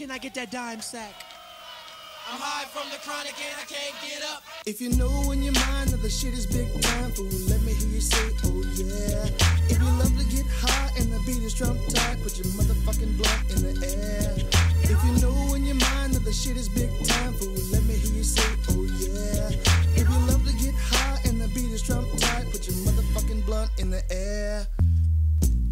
Can I get that dime sack? I'm high from the chronic and I can't get up. If you know in your mind that the shit is big time, fool, let me hear you say, oh yeah. If you love to get high and the beat is drum tight, put your motherfucking blunt in the air. If you know in your mind that the shit is big time, fool, let me hear you say, oh yeah. If you love to get high and the beat is drum tight, put your motherfucking blunt in the air.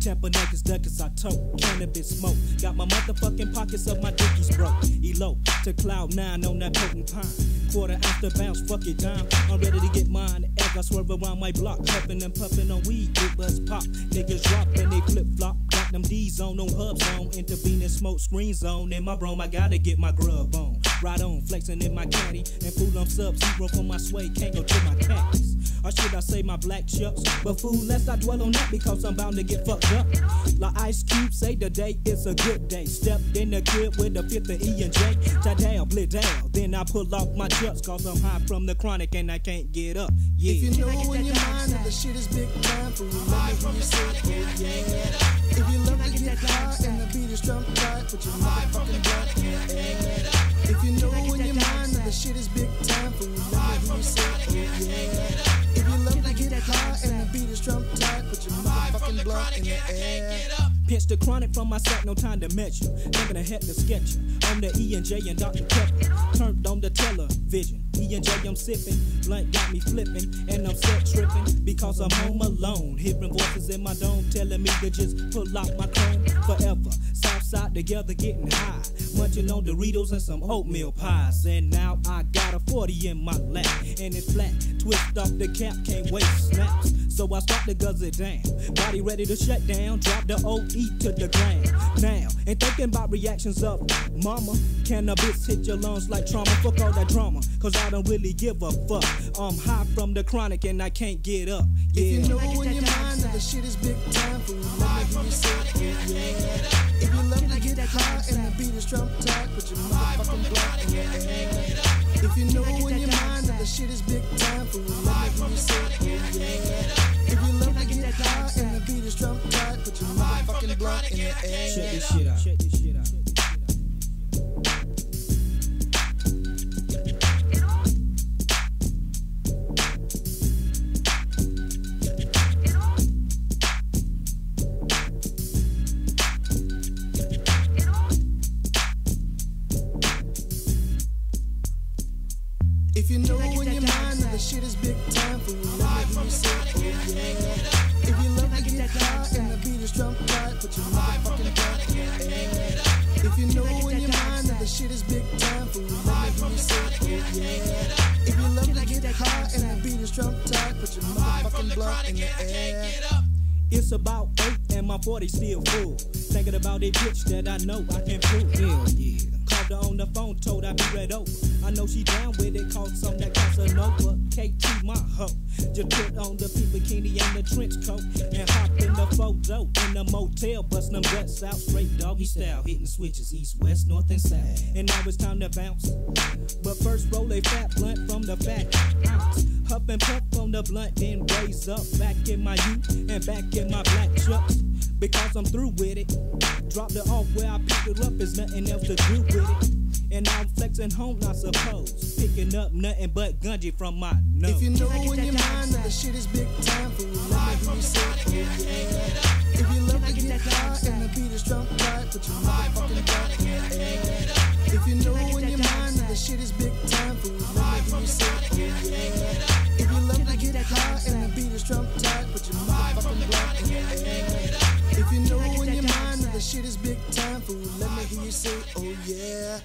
Tampa niggas duckers I tote, cannabis smoke. Got my motherfucking pockets of my dickies broke. Elope to cloud nine on that potent pine. Quarter after bounce, fuck it dime. I'm ready to get mine as I swerve around my block. Puffin' and puffin' on weed, big buzz pop. Niggas drop and they flip flop. Got them D's on, no hub zone. Intervening smoke screen zone. In my room, I gotta get my grub on. Right on, flexin' in my caddy. And fool, I'm sub zero for my sway. Can't go to my cactus. Or should I say my black chucks? But fool, lest I dwell on that because I'm bound to get fucked up. Like Ice Cube say the day is a good day. Stepped in the crib with the fifth of E and J. Tadal, blit down. Then I pull off my chucks cause I'm high from the chronic and I can't get up. Yeah. If you know in your mind that the shit is big time, fool, let me hear you say, oh yeah. If you love to get high and the beat is drum tight, put your motherfucking in the air. If you know in your mind that the shit is big time, fool, let me hear you say, blunt in the air. Pinch the chronic from my sack, no time to measure. Thinking ahead to sketch you. On the E and J and Dr. Pepper. Turned on the television. E and J, I'm sipping. Blunt got me flipping. And I'm set tripping because I'm home alone. Hearing voices in my dome telling me to just pull out my chrome forever. Southside together getting high. Munching on Doritos and some oatmeal pies. And now I got a 40 in my lap. And it's flat. Twist off the cap, can't wait. snaps. So I start to guzz it down. Body ready to shut down. Drop the OE to the ground. Now, and thinking about reactions up. mama. Cannabis hit your lungs like trauma. Fuck all that drama. Cause I don't really give a fuck. I'm high from the chronic and I can't get up. Yeah. If you know in your mind that the shit is big time, fool, let me hear you say, oh yeah. If you love to get high and the beat is drum tight, put your motherfucking blunt in air. If you know in your mind that the shit is big time, fool, let me hear in the air. this shit out. Check this shit out. If you know in your mind that the shit is big time, fool, let me hear you say, oh yeah. If you love to get high and the beat is drum tight, put your motherfucking the air. If you know in your mind that the shit is big time, fool, let me hear you say, oh yeah. If you love to get high and the beat is drum tight, put your motherfucking blunt in the air. It's about eight and my 40 still full. Thinking about a bitch that I know I can prove. Hell yeah. Her on the phone, told I be read over. I know she down with it, called some that costs Casanova. KT, my hoe. Just put on the pink bikini and the trench coat. And hop in the photo in the motel, bustin' them guts out straight doggy style. Hitting switches east, west, north, and south. And now it's time to bounce. But first, roll a fat blunt from the fat ounce. Huff and puff on the blunt, then raise up. Back in my youth and back in my black trucks. Because I'm through with it. Dropped it off where I picked it up, there's nothing else to do with it. And now I'm flexing home, I suppose. Picking up nothing but gungy from my nose. If you know in your mind that the shit is big time, fool, let me hear you say, yeah. If you love to get high and the beat is drum tight, put your motherfucking blunt in the air. If you know in your mind that the shit is big time, If you know in your mind that the shit is big time, fool, let me hear you say, oh yeah.